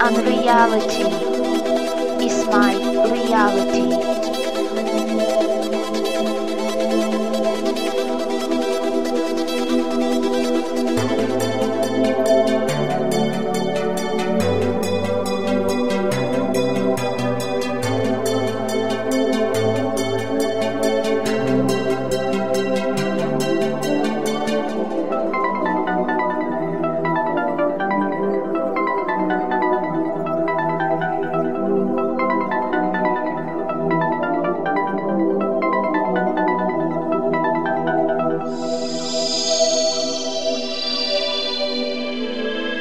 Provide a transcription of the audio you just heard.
Unreality is my reality.